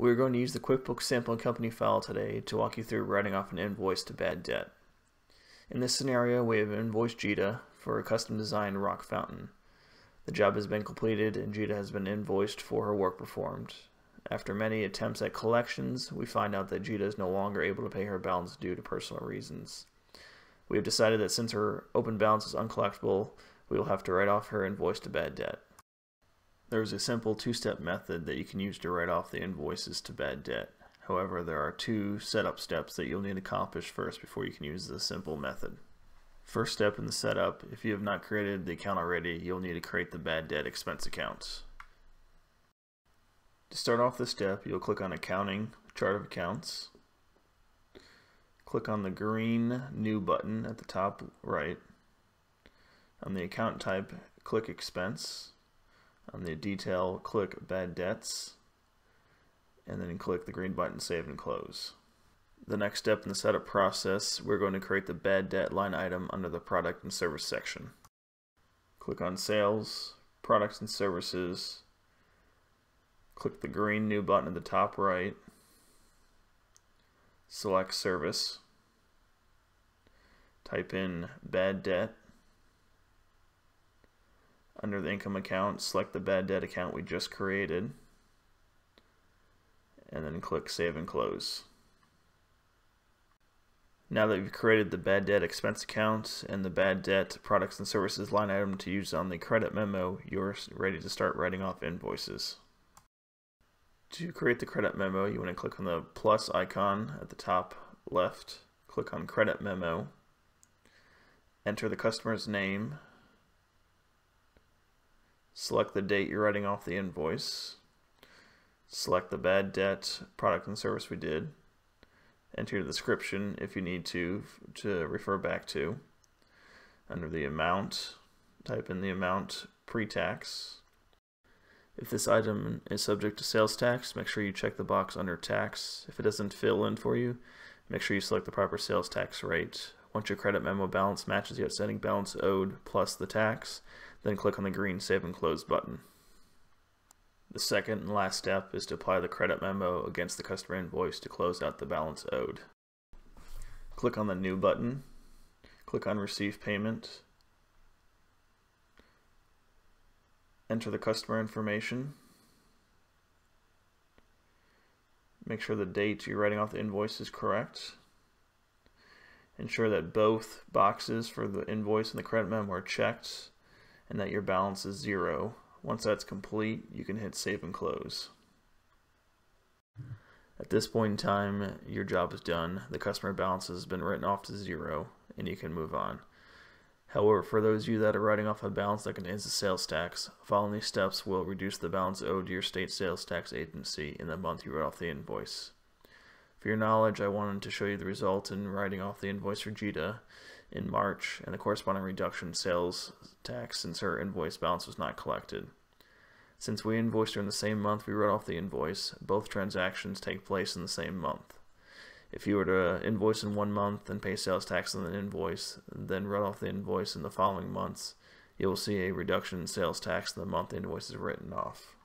We're going to use the QuickBooks sample and company file today to walk you through writing off an invoice to bad debt. In this scenario, we have invoiced Geeta for a custom designed rock fountain. The job has been completed and Geeta has been invoiced for her work performed. After many attempts at collections, we find out that Geeta is no longer able to pay her balance due to personal reasons. We have decided that since her open balance is uncollectible, we will have to write off her invoice to bad debt. There is a simple two-step method that you can use to write off the invoices to bad debt. However, there are two setup steps that you'll need to accomplish first before you can use the simple method. First step in the setup, if you have not created the account already, you'll need to create the bad debt expense account. To start off this step, you'll click on Accounting, Chart of Accounts. Click on the green New button at the top right. On the account type, click Expense. On the detail, click Bad Debts, and then click the green button Save and Close. The next step in the setup process, we're going to create the bad debt line item under the Product and Service section. Click on Sales, Products and Services, click the green New button at the top right, select Service, type in Bad Debt, under the income account, select the bad debt account we just created, and then click Save and Close. Now that you've created the bad debt expense account and the bad debt products and services line item to use on the credit memo, you're ready to start writing off invoices. To create the credit memo, you want to click on the plus icon at the top left, click on credit memo, enter the customer's name, Select the date you're writing off the invoice. Select the bad debt product and service we did. Enter the description if you need to to refer back to. Under the amount, type in the amount pre-tax. If this item is subject to sales tax, make sure you check the box under tax. If it doesn't fill in for you, make sure you select the proper sales tax rate. Once your credit memo balance matches the outstanding balance owed plus the tax, then click on the green Save and Close button. The second and last step is to apply the credit memo against the customer invoice to close out the balance owed. Click on the New button, click on Receive Payment, enter the customer information, make sure the date you're writing off the invoice is correct, ensure that both boxes for the invoice and the credit memo are checked and that your balance is zero. Once that's complete, you can hit save and close. At this point in time, your job is done. The customer balance has been written off to zero, and you can move on. However, for those of you that are writing off a balance that contains the sales tax, following these steps will reduce the balance owed to your state sales tax agency in the month you wrote off the invoice. For your knowledge, I wanted to show you the result in writing off the invoice for Geeta in March and the corresponding reduction in sales tax since her invoice balance was not collected. Since we invoiced her in the same month we wrote off the invoice, both transactions take place in the same month. If you were to invoice in one month and pay sales tax on the invoice, then write off the invoice in the following months, you will see a reduction in sales tax in the month the invoice is written off.